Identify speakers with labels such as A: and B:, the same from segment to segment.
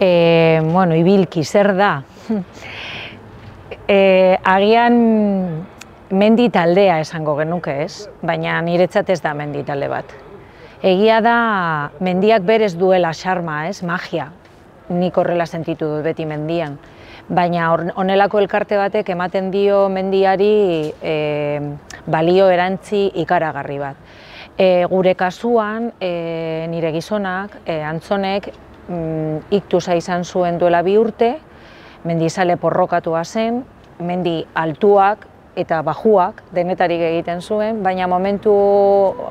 A: E, bueno, ibilki, zer da? e, agian mendi taldea esango genuke ez, baina niretzat ez da mendi talde bat. Egia da mendiak berez duela xarma, ez, magia. Nik horrela sentitu dut beti mendian. Baina honelako elkarte batek ematen dio mendiari e, balio erantzi ikaragarri bat. E, gure kasuan, e, nire gizonak, e, antzonek, mm, iktusa izan zuen duela bi urte, mendizale porrokatua zen, mendi altuak eta bajuak denetarik egiten zuen, baina momentu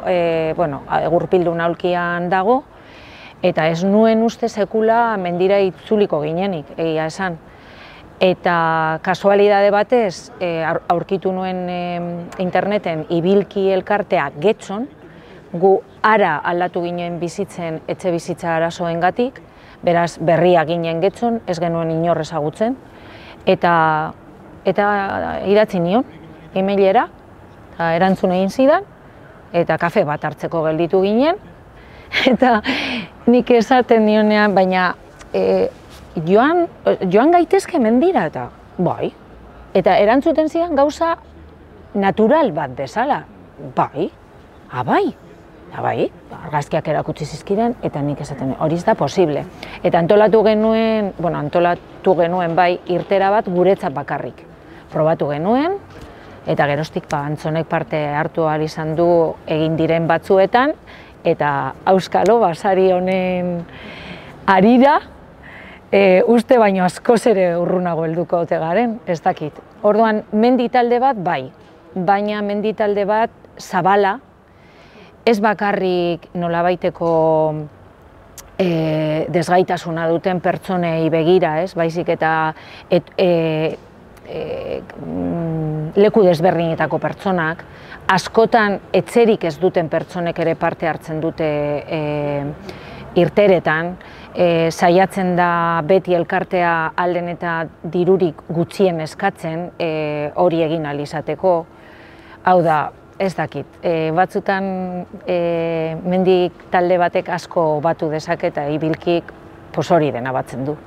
A: e, bueno, egurpildu naulkian dago, eta ez nuen uste sekula mendira itzuliko ginenik, egia esan. Eta kasualidade batez, e, aurkitu nuen e, interneten ibilki elkartea getxon, gu ara aldatu ginen bizitzen etxe bizitza arazoen gatik, beraz berria ginen getzon, ez genuen inor ezagutzen, eta, eta idatzi nion, emailera, eta erantzun egin zidan, eta kafe bat hartzeko gelditu ginen, eta nik esaten nionean, baina e, joan, joan gaitezke mendira, eta bai, eta erantzuten zidan gauza natural bat desala, bai, abai, ah, Eta bai, argazkiak erakutsi zizkiren eta nik esaten hori ez da posible. Eta antolatu genuen, bueno, antolatu genuen bai irtera bat guretzat bakarrik. Probatu genuen eta gerostik ba, antzonek parte hartu ahal izan du egin diren batzuetan eta auskalo basari honen arira e, uste baino askoz ere urrunago helduko ote garen, ez dakit. Orduan, mendi talde bat bai, baina mendi talde bat zabala, ez bakarrik nolabaiteko e, desgaitasuna duten pertsonei begira, ez? Baizik eta et, e, e, mm, leku desberdinetako pertsonak, askotan etzerik ez duten pertsonek ere parte hartzen dute e, irteretan, e, saiatzen da beti elkartea alden eta dirurik gutxien eskatzen e, hori egin alizateko. Hau da, Ez dakit, e, batzutan e, mendik talde batek asko batu dezake eta ibilkik posori dena batzen du.